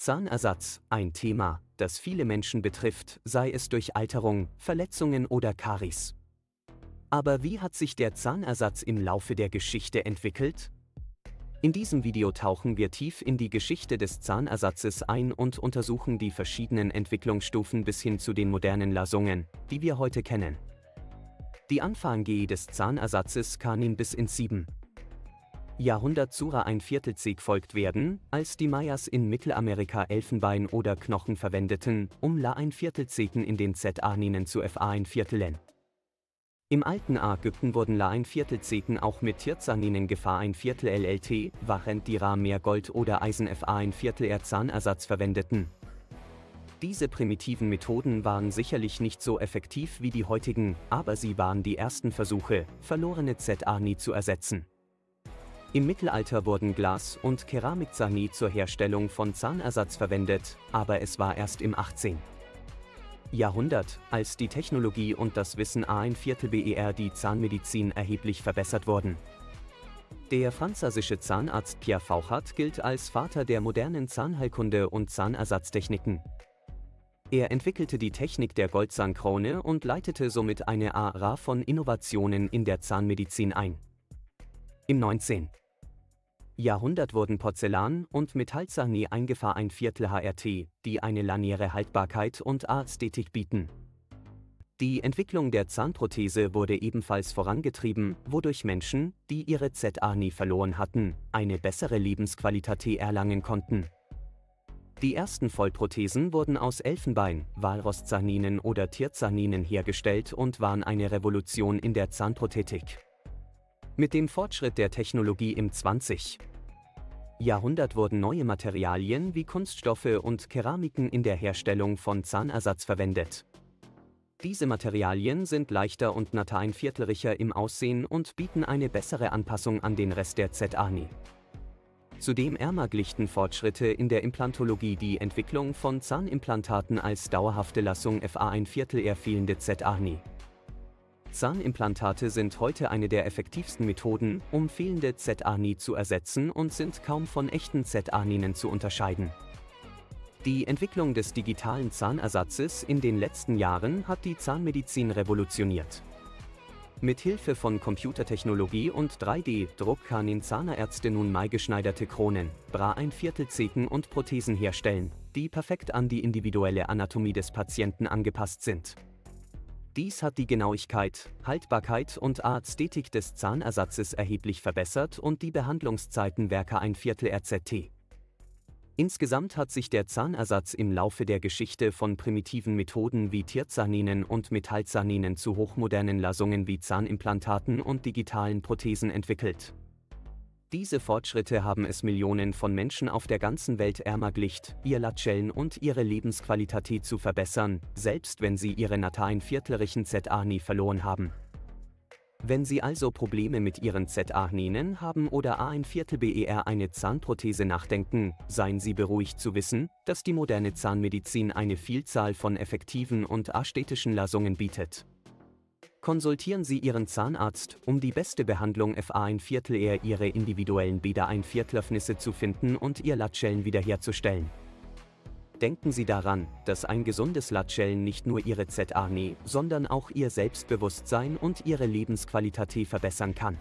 Zahnersatz, ein Thema, das viele Menschen betrifft, sei es durch Alterung, Verletzungen oder Karies. Aber wie hat sich der Zahnersatz im Laufe der Geschichte entwickelt? In diesem Video tauchen wir tief in die Geschichte des Zahnersatzes ein und untersuchen die verschiedenen Entwicklungsstufen bis hin zu den modernen Lasungen, die wir heute kennen. Die Anfanggehe des Zahnersatzes kann ihm bis ins 7. Jahrhundert Sura ein Viertelzeg folgt werden, als die Mayas in Mittelamerika Elfenbein oder Knochen verwendeten, um La ein Viertelzegen in den ZA-Ninen zu FA ein Viertelen. Im alten Ägypten wurden La ein Viertelzegen auch mit Tirzaninen Gefahr ein Viertel LLT, während die Ra mehr Gold oder Eisen FA ein Viertel R Zahnersatz verwendeten. Diese primitiven Methoden waren sicherlich nicht so effektiv wie die heutigen, aber sie waren die ersten Versuche, verlorene ZA nie zu ersetzen. Im Mittelalter wurden Glas- und Keramikzahni zur Herstellung von Zahnersatz verwendet, aber es war erst im 18. Jahrhundert, als die Technologie und das Wissen A ein Viertel BER die Zahnmedizin erheblich verbessert wurden. Der französische Zahnarzt Pierre Fauchat gilt als Vater der modernen Zahnheilkunde und Zahnersatztechniken. Er entwickelte die Technik der Goldzahnkrone und leitete somit eine Ära von Innovationen in der Zahnmedizin ein. Im 19. Jahrhundert wurden Porzellan und Metallzahni eingefahr ein Viertel HRT, die eine laniere Haltbarkeit und Ästhetik bieten. Die Entwicklung der Zahnprothese wurde ebenfalls vorangetrieben, wodurch Menschen, die ihre ZA nie verloren hatten, eine bessere Lebensqualität erlangen konnten. Die ersten Vollprothesen wurden aus Elfenbein, Walrosszahninen oder Tierzahninen hergestellt und waren eine Revolution in der Zahnprothetik. Mit dem Fortschritt der Technologie im 20. Jahrhundert wurden neue Materialien wie Kunststoffe und Keramiken in der Herstellung von Zahnersatz verwendet. Diese Materialien sind leichter und nateinviertelricher im Aussehen und bieten eine bessere Anpassung an den Rest der ZANI. Zudem ermöglichten Fortschritte in der Implantologie die Entwicklung von Zahnimplantaten als dauerhafte Lassung FA ein Viertel eher fehlende ZANI. Zahnimplantate sind heute eine der effektivsten Methoden, um fehlende ZA-Ni zu ersetzen und sind kaum von echten ZA-Ninen zu unterscheiden. Die Entwicklung des digitalen Zahnersatzes in den letzten Jahren hat die Zahnmedizin revolutioniert. Mit Hilfe von Computertechnologie und 3D-Druck können Zahnärzte nun maßgeschneiderte Kronen, Bra ein Viertel Zeken und Prothesen herstellen, die perfekt an die individuelle Anatomie des Patienten angepasst sind. Dies hat die Genauigkeit, Haltbarkeit und Ästhetik des Zahnersatzes erheblich verbessert und die Behandlungszeiten werke ein Viertel RZT. Insgesamt hat sich der Zahnersatz im Laufe der Geschichte von primitiven Methoden wie Tierzahninen und Metallzahninen zu hochmodernen Lassungen wie Zahnimplantaten und digitalen Prothesen entwickelt. Diese Fortschritte haben es Millionen von Menschen auf der ganzen Welt ermöglicht, ihr Latschellen und ihre Lebensqualität zu verbessern, selbst wenn sie ihre natalen viertelrichen ZA nie verloren haben. Wenn Sie also Probleme mit Ihren ZA-Nenen haben oder A ein Viertel BER eine Zahnprothese nachdenken, seien Sie beruhigt zu wissen, dass die moderne Zahnmedizin eine Vielzahl von effektiven und ästhetischen Lassungen bietet. Konsultieren Sie Ihren Zahnarzt, um die beste Behandlung FA ein Viertel eher Ihre individuellen Bäder ein Viertlöffnisse zu finden und Ihr Latschellen wiederherzustellen. Denken Sie daran, dass ein gesundes Latschellen nicht nur Ihre ZA, sondern auch Ihr Selbstbewusstsein und Ihre Lebensqualität verbessern kann.